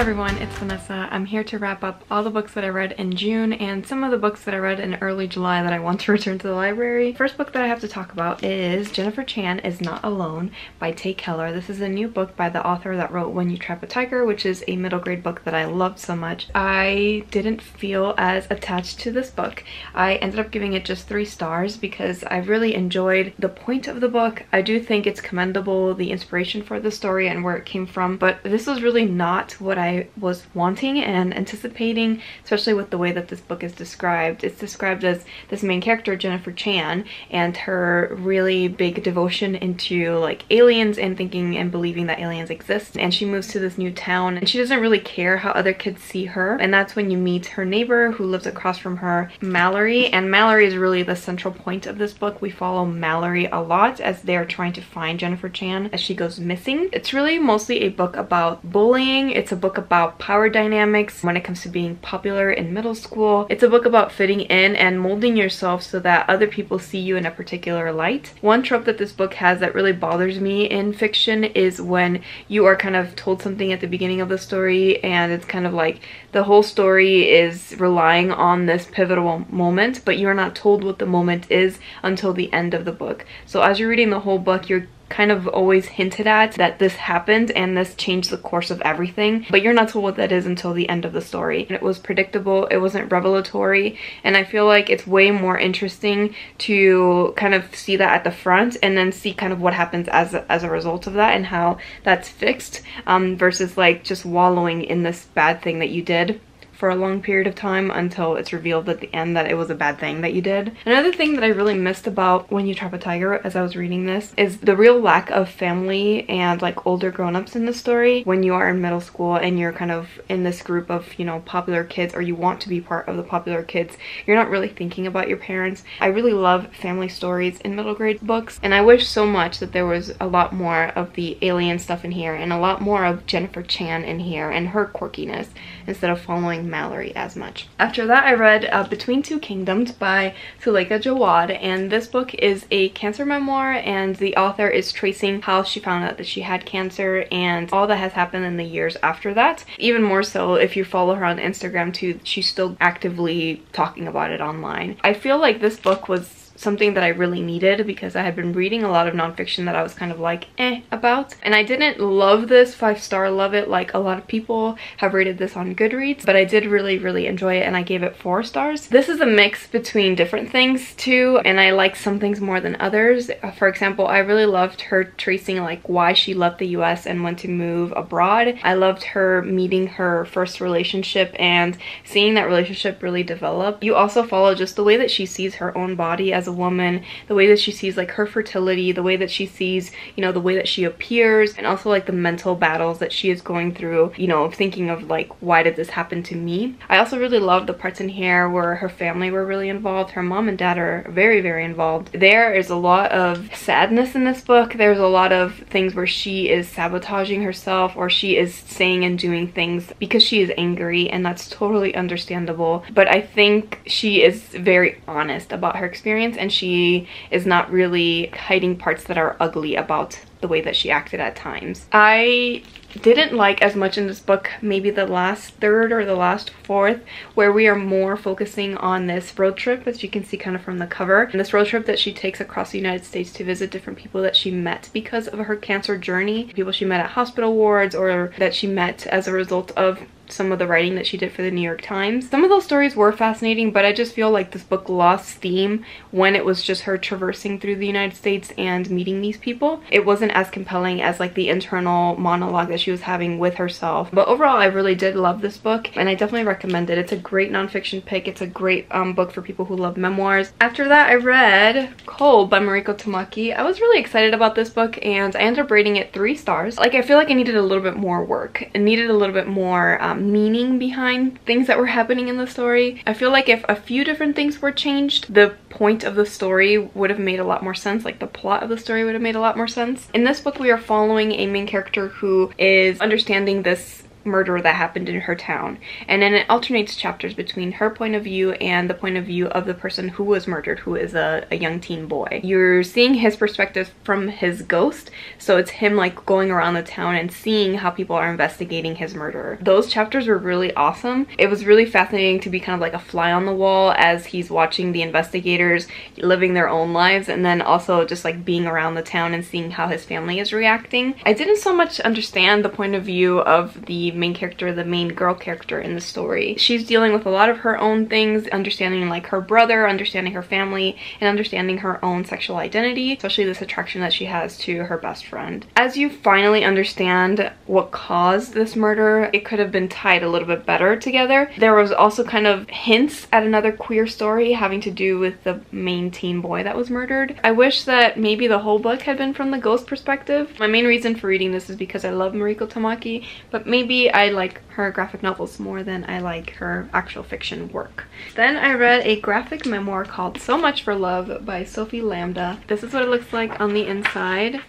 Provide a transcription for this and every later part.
everyone, it's Vanessa. I'm here to wrap up all the books that I read in June and some of the books that I read in early July that I want to return to the library. First book that I have to talk about is Jennifer Chan is Not Alone by Tae Keller. This is a new book by the author that wrote When You Trap a Tiger, which is a middle grade book that I loved so much. I didn't feel as attached to this book. I ended up giving it just three stars because I really enjoyed the point of the book. I do think it's commendable, the inspiration for the story and where it came from, but this was really not what I I was wanting and anticipating, especially with the way that this book is described. It's described as this main character, Jennifer Chan, and her really big devotion into like aliens and thinking and believing that aliens exist. And she moves to this new town and she doesn't really care how other kids see her. And that's when you meet her neighbor who lives across from her, Mallory. And Mallory is really the central point of this book. We follow Mallory a lot as they're trying to find Jennifer Chan as she goes missing. It's really mostly a book about bullying. It's a book about power dynamics when it comes to being popular in middle school. It's a book about fitting in and molding yourself so that other people see you in a particular light. One trope that this book has that really bothers me in fiction is when you are kind of told something at the beginning of the story and it's kind of like the whole story is relying on this pivotal moment but you're not told what the moment is until the end of the book. So as you're reading the whole book you're kind of always hinted at that this happened and this changed the course of everything but you're not told what that is until the end of the story. And it was predictable it wasn't revelatory and i feel like it's way more interesting to kind of see that at the front and then see kind of what happens as a, as a result of that and how that's fixed um, versus like just wallowing in this bad thing that you did for a long period of time until it's revealed at the end that it was a bad thing that you did. Another thing that I really missed about When You Trap a Tiger as I was reading this is the real lack of family and like older grown-ups in the story when you are in middle school and you're kind of in this group of, you know, popular kids or you want to be part of the popular kids. You're not really thinking about your parents. I really love family stories in middle grade books and I wish so much that there was a lot more of the alien stuff in here and a lot more of Jennifer Chan in here and her quirkiness instead of following Mallory as much. After that, I read uh, Between Two Kingdoms by Suleika Jaouad, and this book is a cancer memoir, and the author is tracing how she found out that she had cancer and all that has happened in the years after that. Even more so, if you follow her on Instagram too, she's still actively talking about it online. I feel like this book was something that I really needed because I had been reading a lot of nonfiction that I was kind of like eh about. And I didn't love this five star love it like a lot of people have rated this on Goodreads, but I did really, really enjoy it and I gave it four stars. This is a mix between different things too, and I like some things more than others. For example, I really loved her tracing like why she left the US and went to move abroad. I loved her meeting her first relationship and seeing that relationship really develop. You also follow just the way that she sees her own body as woman, the way that she sees like her fertility, the way that she sees, you know, the way that she appears, and also like the mental battles that she is going through, you know, thinking of like, why did this happen to me? I also really love the parts in here where her family were really involved. Her mom and dad are very, very involved. There is a lot of sadness in this book. There's a lot of things where she is sabotaging herself or she is saying and doing things because she is angry and that's totally understandable. But I think she is very honest about her experience and she is not really hiding parts that are ugly about the way that she acted at times. I didn't like as much in this book maybe the last third or the last fourth where we are more focusing on this road trip as you can see kind of from the cover and this road trip that she takes across the United States to visit different people that she met because of her cancer journey people she met at hospital wards or that she met as a result of some of the writing that she did for the New York Times. Some of those stories were fascinating, but I just feel like this book lost steam when it was just her traversing through the United States and meeting these people. It wasn't as compelling as like the internal monologue that she was having with herself. But overall, I really did love this book and I definitely recommend it. It's a great nonfiction pick. It's a great um, book for people who love memoirs. After that, I read Cold by Mariko Tamaki. I was really excited about this book and I ended up rating it three stars. Like I feel like I needed a little bit more work. It needed a little bit more um, meaning behind things that were happening in the story. I feel like if a few different things were changed, the point of the story would have made a lot more sense. Like the plot of the story would have made a lot more sense. In this book, we are following a main character who is understanding this murder that happened in her town. And then it alternates chapters between her point of view and the point of view of the person who was murdered, who is a, a young teen boy. You're seeing his perspective from his ghost, so it's him like going around the town and seeing how people are investigating his murder. Those chapters were really awesome. It was really fascinating to be kind of like a fly on the wall as he's watching the investigators living their own lives and then also just like being around the town and seeing how his family is reacting. I didn't so much understand the point of view of the main character, the main girl character in the story. She's dealing with a lot of her own things, understanding like her brother, understanding her family, and understanding her own sexual identity, especially this attraction that she has to her best friend. As you finally understand what caused this murder, it could have been tied a little bit better together. There was also kind of hints at another queer story having to do with the main teen boy that was murdered. I wish that maybe the whole book had been from the ghost perspective. My main reason for reading this is because I love Mariko Tamaki, but maybe I like her graphic novels more than I like her actual fiction work. Then I read a graphic memoir called So Much for Love by Sophie Lambda. This is what it looks like on the inside.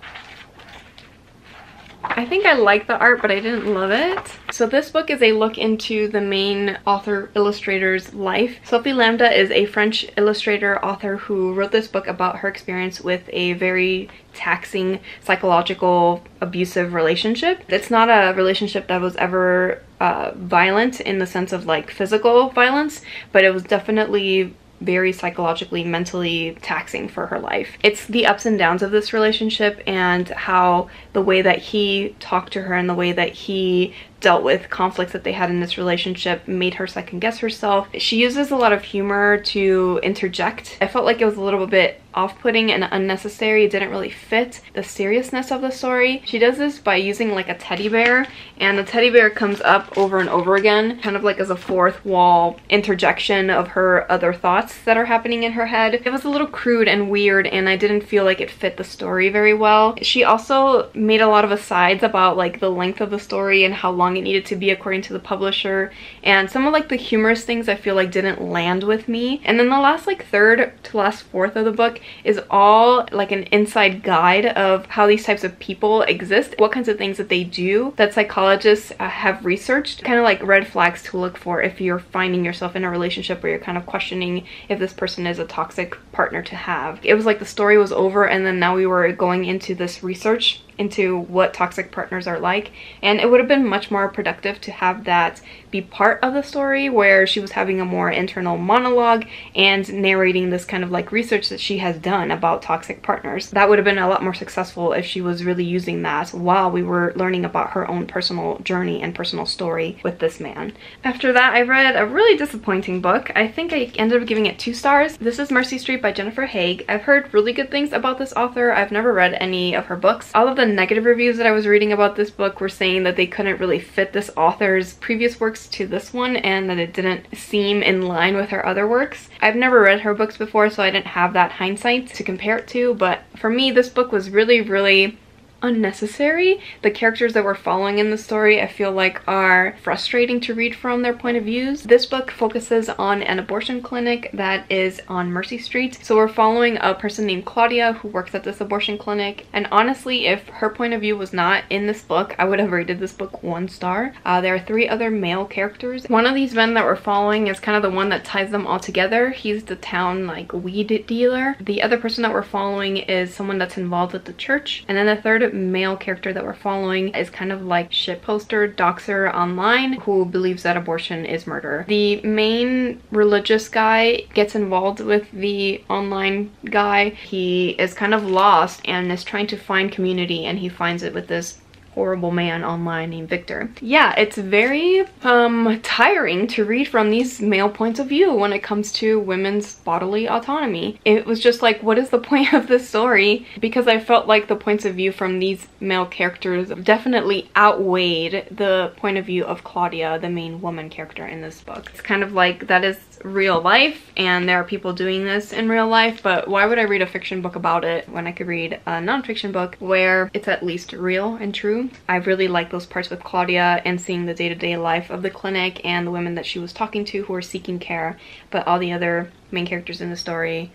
I think I like the art, but I didn't love it. So this book is a look into the main author illustrator's life. Sophie Lambda is a French illustrator author who wrote this book about her experience with a very taxing psychological abusive relationship. It's not a relationship that was ever uh, violent in the sense of like physical violence, but it was definitely very psychologically, mentally taxing for her life. It's the ups and downs of this relationship and how the way that he talked to her and the way that he dealt with conflicts that they had in this relationship made her second guess herself. She uses a lot of humor to interject. I felt like it was a little bit off-putting and unnecessary. It didn't really fit the seriousness of the story. She does this by using like a teddy bear and the teddy bear comes up over and over again kind of like as a fourth wall interjection of her other thoughts that are happening in her head. It was a little crude and weird and I didn't feel like it fit the story very well. She also made a lot of asides about like the length of the story and how long it needed to be according to the publisher and some of like the humorous things I feel like didn't land with me. And then the last like third to last fourth of the book is all like an inside guide of how these types of people exist, what kinds of things that they do that psychologists uh, have researched, kind of like red flags to look for if you're finding yourself in a relationship where you're kind of questioning if this person is a toxic partner to have. It was like the story was over and then now we were going into this research into what toxic partners are like and it would have been much more productive to have that be part of the story where she was having a more internal monologue and narrating this kind of like research that she has done about toxic partners. That would have been a lot more successful if she was really using that while we were learning about her own personal journey and personal story with this man. After that I read a really disappointing book. I think I ended up giving it two stars. This is Mercy Street by Jennifer Haigh. I've heard really good things about this author. I've never read any of her books. All of the negative reviews that I was reading about this book were saying that they couldn't really fit this author's previous works to this one and that it didn't seem in line with her other works. I've never read her books before so I didn't have that hindsight to compare it to but for me this book was really really unnecessary. The characters that we're following in the story I feel like are frustrating to read from their point of views. This book focuses on an abortion clinic that is on Mercy Street. So we're following a person named Claudia who works at this abortion clinic and honestly if her point of view was not in this book I would have rated this book one star. Uh, there are three other male characters. One of these men that we're following is kind of the one that ties them all together. He's the town like weed dealer. The other person that we're following is someone that's involved with the church and then the third male character that we're following is kind of like shit poster doxer online who believes that abortion is murder. The main religious guy gets involved with the online guy. He is kind of lost and is trying to find community and he finds it with this horrible man online named Victor. Yeah, it's very um, tiring to read from these male points of view when it comes to women's bodily autonomy. It was just like, what is the point of this story? Because I felt like the points of view from these male characters definitely outweighed the point of view of Claudia, the main woman character in this book. It's kind of like that is real life and there are people doing this in real life, but why would I read a fiction book about it when I could read a nonfiction book where it's at least real and true? I really like those parts with Claudia and seeing the day-to-day -day life of the clinic and the women that she was talking to who were seeking care, but all the other main characters in the story,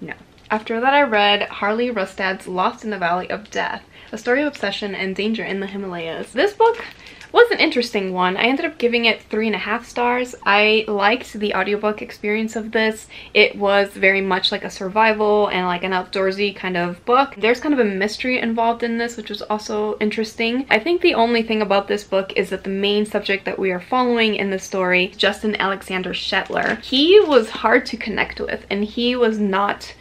no. After that I read Harley Rustad's Lost in the Valley of Death, a story of obsession and danger in the Himalayas. This book was an interesting one. I ended up giving it three and a half stars. I liked the audiobook experience of this. It was very much like a survival and like an outdoorsy kind of book. There's kind of a mystery involved in this, which was also interesting. I think the only thing about this book is that the main subject that we are following in the story, Justin Alexander Shetler, he was hard to connect with and he was not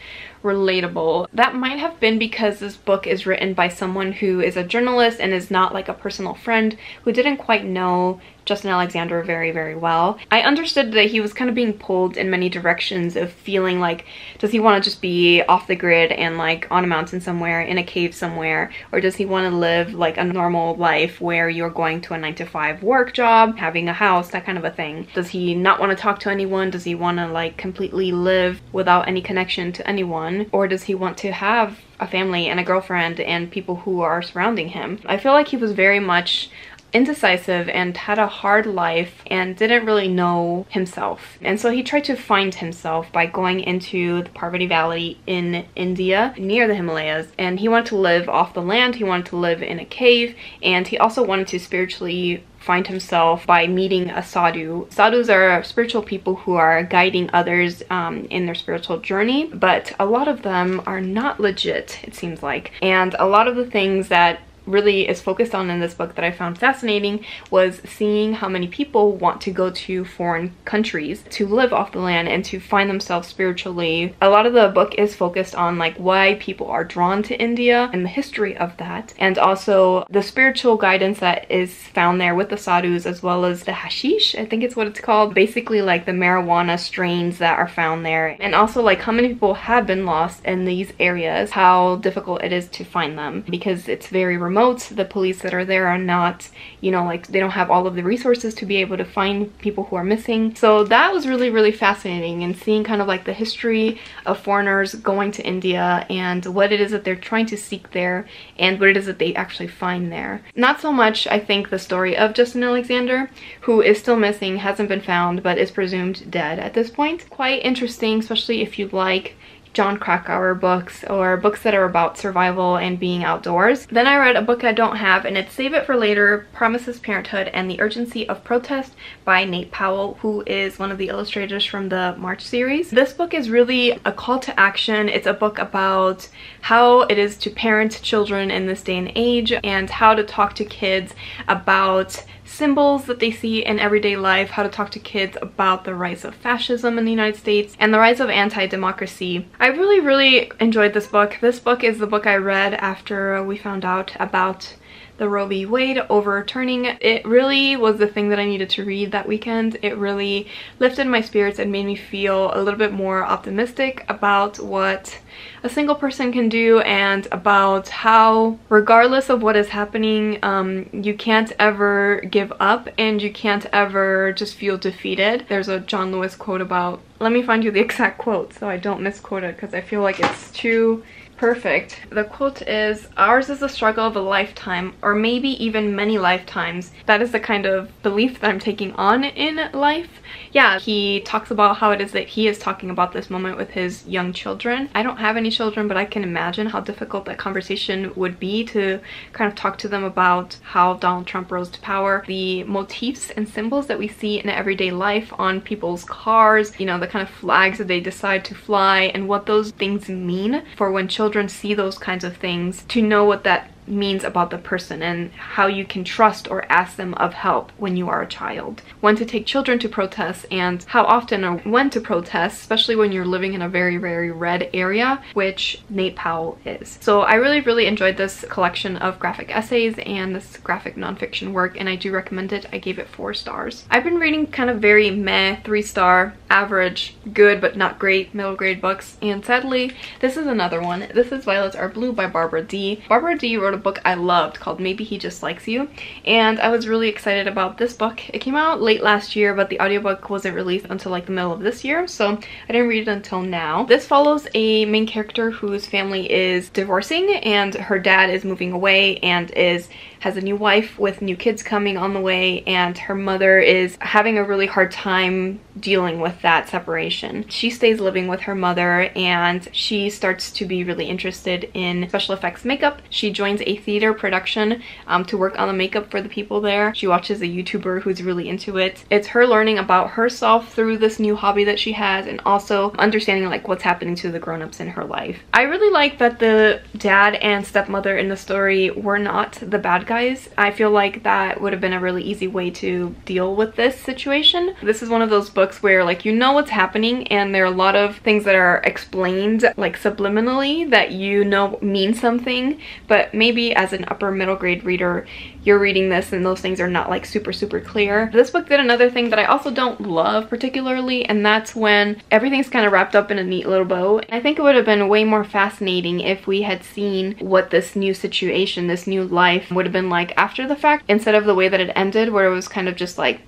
relatable. That might have been because this book is written by someone who is a journalist and is not like a personal friend who didn't quite know Justin Alexander very, very well. I understood that he was kind of being pulled in many directions of feeling like, does he want to just be off the grid and like on a mountain somewhere, in a cave somewhere, or does he want to live like a normal life where you're going to a nine to five work job, having a house, that kind of a thing? Does he not want to talk to anyone? Does he want to like completely live without any connection to anyone? Or does he want to have a family and a girlfriend and people who are surrounding him. I feel like he was very much indecisive and had a hard life and didn't really know himself. And so he tried to find himself by going into the Parvati Valley in India near the Himalayas. And he wanted to live off the land, he wanted to live in a cave, and he also wanted to spiritually find himself by meeting a sadhu. Sadhus are spiritual people who are guiding others um, in their spiritual journey, but a lot of them are not legit, it seems like. And a lot of the things that really is focused on in this book that I found fascinating was seeing how many people want to go to foreign countries to live off the land and to find themselves spiritually. A lot of the book is focused on like why people are drawn to India and the history of that and also the spiritual guidance that is found there with the sadhus as well as the hashish, I think it's what it's called. Basically like the marijuana strains that are found there and also like how many people have been lost in these areas, how difficult it is to find them because it's very remote The police that are there are not, you know, like they don't have all of the resources to be able to find people who are missing. So that was really, really fascinating and seeing kind of like the history of foreigners going to India and what it is that they're trying to seek there and what it is that they actually find there. Not so much, I think, the story of Justin Alexander, who is still missing, hasn't been found, but is presumed dead at this point. Quite interesting, especially if you like Jon Krakauer books or books that are about survival and being outdoors. Then I read a book I don't have and it's Save It for Later, Promises Parenthood and the Urgency of Protest by Nate Powell, who is one of the illustrators from the March series. This book is really a call to action. It's a book about how it is to parent children in this day and age and how to talk to kids about symbols that they see in everyday life, how to talk to kids about the rise of fascism in the United States and the rise of anti-democracy. I really, really enjoyed this book. This book is the book I read after we found out about the Roe v. Wade overturning. It really was the thing that I needed to read that weekend. It really lifted my spirits and made me feel a little bit more optimistic about what a single person can do and about how regardless of what is happening um, you can't ever give up and you can't ever just feel defeated. There's a John Lewis quote about let me find you the exact quote so I don't misquote it because I feel like it's too perfect. The quote is, ours is the struggle of a lifetime, or maybe even many lifetimes. That is the kind of belief that I'm taking on in life. Yeah, he talks about how it is that he is talking about this moment with his young children. I don't have any children, but I can imagine how difficult that conversation would be to kind of talk to them about how Donald Trump rose to power. The motifs and symbols that we see in everyday life on people's cars, you know, the kind of flags that they decide to fly and what those things mean for when children see those kinds of things to know what that means about the person and how you can trust or ask them of help when you are a child. When to take children to protests and how often or when to protest, especially when you're living in a very, very red area, which Nate Powell is. So I really, really enjoyed this collection of graphic essays and this graphic nonfiction work and I do recommend it. I gave it four stars. I've been reading kind of very meh, three star, average, good but not great middle grade books and sadly this is another one. This is Violets Are Blue by Barbara Dee. Barbara Dee wrote a book I loved called Maybe He Just Likes You and I was really excited about this book. It came out late last year but the audiobook wasn't released until like the middle of this year so I didn't read it until now. This follows a main character whose family is divorcing and her dad is moving away and is has a new wife with new kids coming on the way and her mother is having a really hard time dealing with that separation. She stays living with her mother and she starts to be really interested in special effects makeup. She joins a theater production um, to work on the makeup for the people there. She watches a YouTuber who's really into it. It's her learning about herself through this new hobby that she has and also understanding like what's happening to the grown-ups in her life. I really like that the dad and stepmother in the story were not the bad. I feel like that would have been a really easy way to deal with this situation. This is one of those books books where like you know what's happening and there are a lot of things that are explained like subliminally that you know mean something but maybe as an upper middle grade reader you're reading this and those things are not like super super clear. This book did another thing that I also don't love particularly and that's when everything's kind of wrapped up in a neat little bow. I think it would have been way more fascinating if we had seen what this new situation, this new life would have been like after the fact instead of the way that it ended where it was kind of just like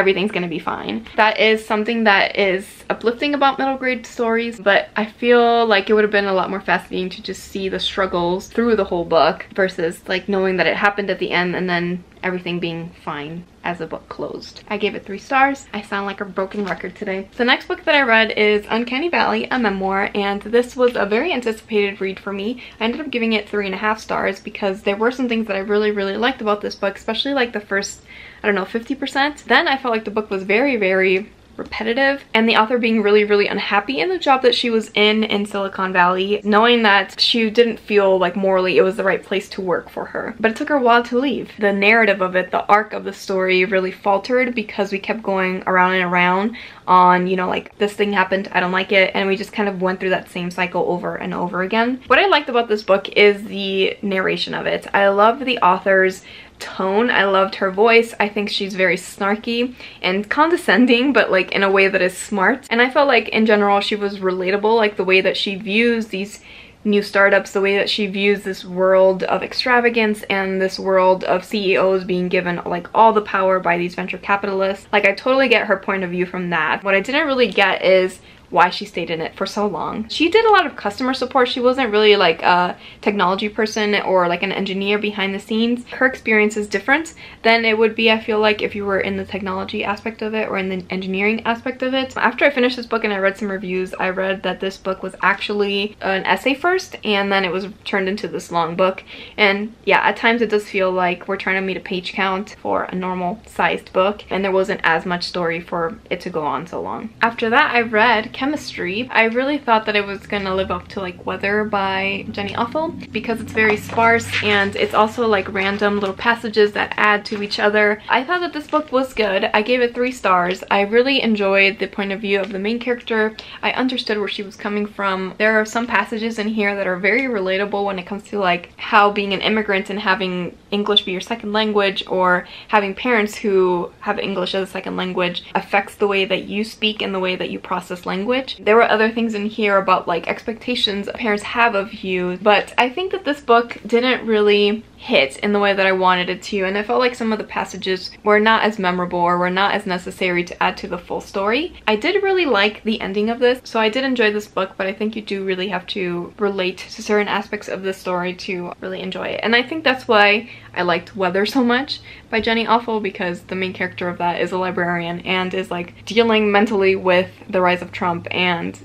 everything's gonna be fine. That is something that is uplifting about middle grade stories, but I feel like it would have been a lot more fascinating to just see the struggles through the whole book versus like knowing that it happened at the end and then everything being fine as the book closed. I gave it three stars. I sound like a broken record today. The next book that I read is Uncanny Valley, a memoir, and this was a very anticipated read for me. I ended up giving it three and a half stars because there were some things that I really, really liked about this book, especially like the first, I don't know, 50%. Then I felt like the book was very, very repetitive and the author being really really unhappy in the job that she was in in Silicon Valley knowing that she didn't feel like morally it was the right place to work for her. But it took her a while to leave. The narrative of it the arc of the story really faltered because we kept going around and around on you know like this thing happened I don't like it and we just kind of went through that same cycle over and over again. What I liked about this book is the narration of it. I love the author's tone. I loved her voice. I think she's very snarky and condescending, but like in a way that is smart. And I felt like in general she was relatable, like the way that she views these new startups, the way that she views this world of extravagance and this world of CEOs being given like all the power by these venture capitalists. Like I totally get her point of view from that. What I didn't really get is why she stayed in it for so long. She did a lot of customer support. She wasn't really like a technology person or like an engineer behind the scenes. Her experience is different than it would be, I feel like, if you were in the technology aspect of it or in the engineering aspect of it. After I finished this book and I read some reviews, I read that this book was actually an essay first and then it was turned into this long book. And yeah, at times it does feel like we're trying to meet a page count for a normal sized book and there wasn't as much story for it to go on so long. After that, I read chemistry. I really thought that it was gonna live up to like Weather by Jenny Offill because it's very sparse and it's also like random little passages that add to each other. I thought that this book was good. I gave it three stars. I really enjoyed the point of view of the main character. I understood where she was coming from. There are some passages in here that are very relatable when it comes to like how being an immigrant and having English be your second language or having parents who have English as a second language affects the way that you speak and the way that you process language language. There were other things in here about like expectations parents have of you, but I think that this book didn't really hit in the way that I wanted it to and I felt like some of the passages were not as memorable or were not as necessary to add to the full story. I did really like the ending of this so I did enjoy this book but I think you do really have to relate to certain aspects of the story to really enjoy it and I think that's why I liked Weather so much by Jenny Offill because the main character of that is a librarian and is like dealing mentally with the rise of Trump and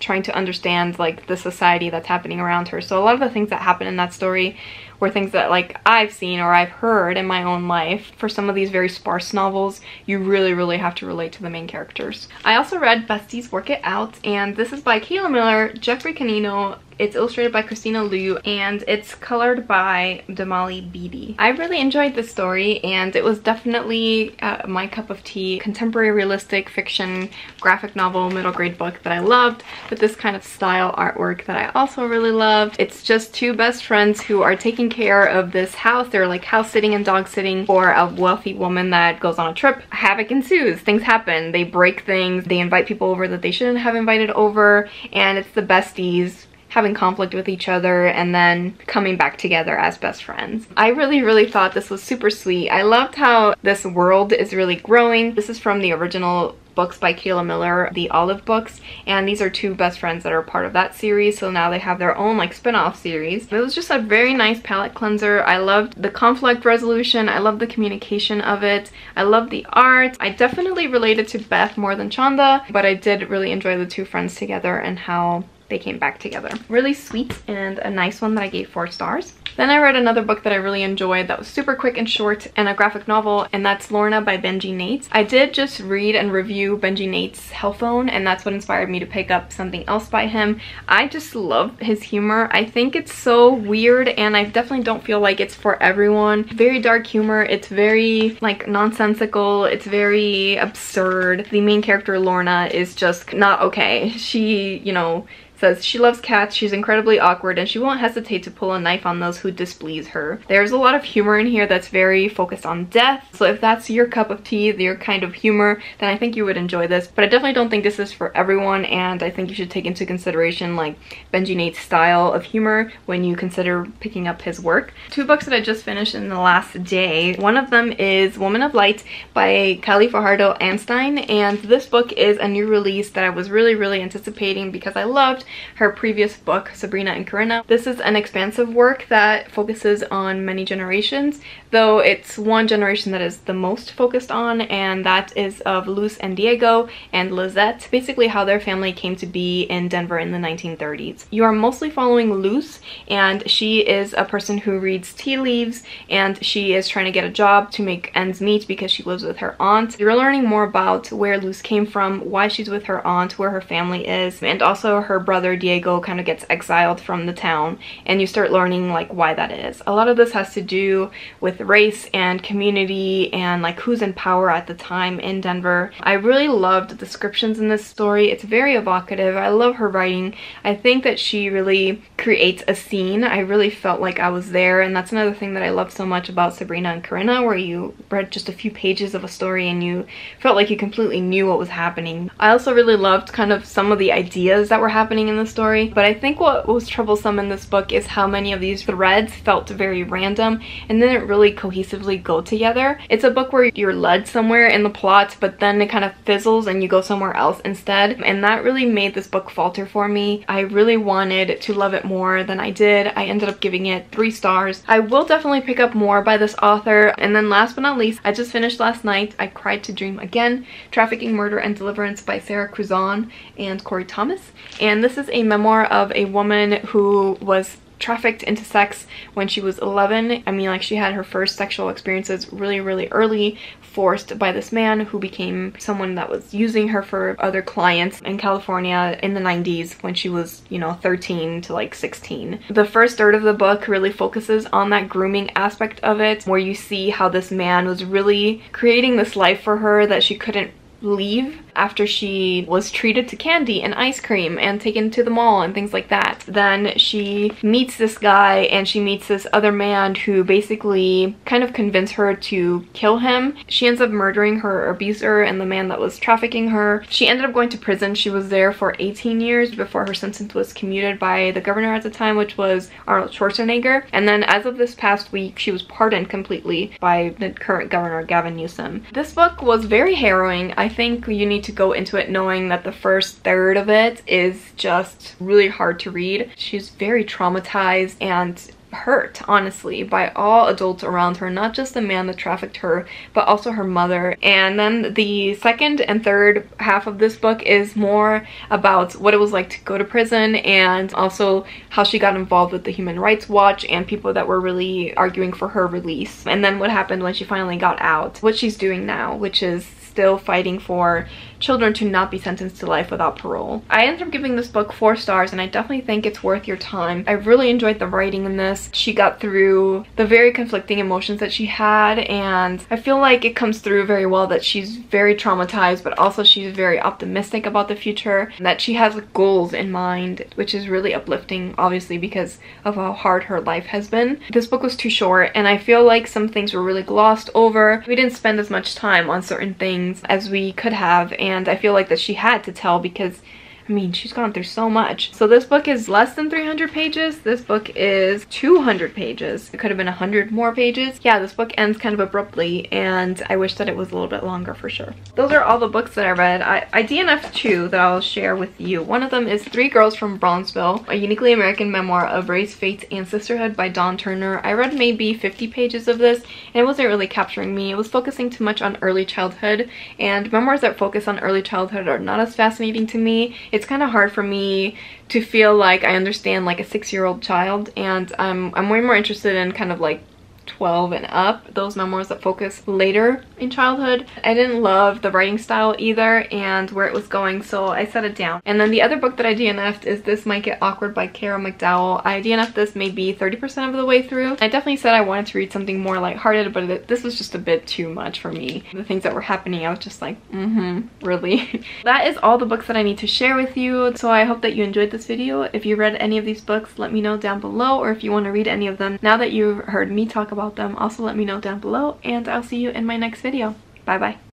trying to understand like the society that's happening around her. So a lot of the things that happen in that story were things that like I've seen or I've heard in my own life. For some of these very sparse novels, you really, really have to relate to the main characters. I also read Besties Work It Out and this is by Kayla Miller, Jeffrey Canino, it's illustrated by Kristina Luu and it's colored by Damali Beatty. I really enjoyed this story and it was definitely uh, my cup of tea. Contemporary realistic fiction graphic novel middle grade book that I loved with this kind of style artwork that I also really loved. It's just two best friends who are taking care of this house. They're like house sitting and dog sitting for a wealthy woman that goes on a trip. Havoc ensues. Things happen. They break things. They invite people over that they shouldn't have invited over and it's the besties having conflict with each other and then coming back together as best friends. I really, really thought this was super sweet. I loved how this world is really growing. This is from the original books by Kayla Miller, the Olive books, and these are two best friends that are part of that series, so now they have their own like spin-off series. It was just a very nice palate cleanser. I loved the conflict resolution, I loved the communication of it, I loved the art. I definitely related to Beth more than Chanda, but I did really enjoy the two friends together and how they came back together. Really sweet and a nice one that I gave four stars. Then I read another book that I really enjoyed that was super quick and short and a graphic novel and that's Lorna by Benji Nates. I did just read and review Benji Nate's Hellphone and that's what inspired me to pick up something else by him. I just love his humor. I think it's so weird and I definitely don't feel like it's for everyone. Very dark humor. It's very like nonsensical. It's very absurd. The main character Lorna is just not okay. She, you know, says she loves cats, she's incredibly awkward, and she won't hesitate to pull a knife on those who displease her. There's a lot of humor in here that's very focused on death, so if that's your cup of tea, your kind of humor, then I think you would enjoy this. But I definitely don't think this is for everyone, and I think you should take into consideration like Benji Nate's style of humor when you consider picking up his work. Two books that I just finished in the last day. One of them is Woman of Light by Kylie Fajardo Anstine, and this book is a new release that I was really, really anticipating because I loved her previous book, Sabrina and Corina. This is an expansive work that focuses on many generations, though it's one generation that is the most focused on, and that is of Luz and Diego and Lizette, basically how their family came to be in Denver in the 1930s. You are mostly following Luz, and she is a person who reads tea leaves, and she is trying to get a job to make ends meet because she lives with her aunt. You're learning more about where Luz came from, why she's with her aunt, where her family is, and also her brother brother Diego kind of gets exiled from the town and you start learning like why that is. A lot of this has to do with race and community and like who's in power at the time in Denver. I really loved the descriptions in this story. It's very evocative. I love her writing. I think that she really creates a scene. I really felt like I was there and that's another thing that I love so much about Sabrina and Corina where you read just a few pages of a story and you felt like you completely knew what was happening. I also really loved kind of some of the ideas that were happening in the story. But I think what was troublesome in this book is how many of these threads felt very random and didn't really cohesively go together. It's a book where you're led somewhere in the plot, but then it kind of fizzles and you go somewhere else instead. And that really made this book falter for me. I really wanted to love it more than I did. I ended up giving it three stars. I will definitely pick up more by this author. And then last but not least, I just finished last night, I Cried to Dream Again, Trafficking, Murder, and Deliverance by Sara Kruzan and Cori Thomas. And this is a memoir of a woman who was trafficked into sex when she was 11. I mean, like, she had her first sexual experiences really, really early, forced by this man who became someone that was using her for other clients in California in the 90s when she was, you know, 13 to like 16. The first third of the book really focuses on that grooming aspect of it, where you see how this man was really creating this life for her that she couldn't leave after she was treated to candy and ice cream and taken to the mall and things like that. Then she meets this guy and she meets this other man who basically kind of convinced her to kill him. She ends up murdering her abuser and the man that was trafficking her. She ended up going to prison. She was there for 18 years before her sentence was commuted by the governor at the time, which was Arnold Schwarzenegger. And then as of this past week, she was pardoned completely by the current governor, Gavin Newsom. This book was very harrowing. I think you need to to go into it knowing that the first third of it is just really hard to read. She's very traumatized and hurt, honestly, by all adults around her, not just the man that trafficked her, but also her mother. And then the second and third half of this book is more about what it was like to go to prison and also how she got involved with the Human Rights Watch and people that were really arguing for her release. And then what happened when she finally got out, what she's doing now, which is still fighting for children to not be sentenced to life without parole. I ended up giving this book four stars and I definitely think it's worth your time. I really enjoyed the writing in this. She got through the very conflicting emotions that she had and I feel like it comes through very well that she's very traumatized but also she's very optimistic about the future that she has goals in mind which is really uplifting obviously because of how hard her life has been. This book was too short and I feel like some things were really glossed over. We didn't spend as much time on certain things as we could have and I feel like that she had to tell because I mean, she's gone through so much. So this book is less than 300 pages. This book is 200 pages. It could have been 100 more pages. Yeah, this book ends kind of abruptly and I wish that it was a little bit longer for sure. Those are all the books that I read. I, I DNF two that I'll share with you. One of them is Three Girls from Bronzeville, a uniquely American memoir of race, faith, and sisterhood by Dawn Turner. I read maybe 50 pages of this and it wasn't really capturing me. It was focusing too much on early childhood and memoirs that focus on early childhood are not as fascinating to me. It's kind of hard for me to feel like I understand like a six-year-old child and I'm, I'm way more interested in kind of like 12 and up, those memoirs that focus later in childhood. I didn't love the writing style either and where it was going, so I set it down. And then the other book that I DNF'd is This Might Get Awkward by Kara McDowell. I DNF'd this maybe 30% of the way through. I definitely said I wanted to read something more lighthearted, but this was just a bit too much for me. The things that were happening, I was just like, mm-hmm, really? that is all the books that I need to share with you, so I hope that you enjoyed this video. If you read any of these books, let me know down below, or if you want to read any of them. Now that you've heard me talk about them, also let me know down below, and I'll see you in my next video. Bye bye.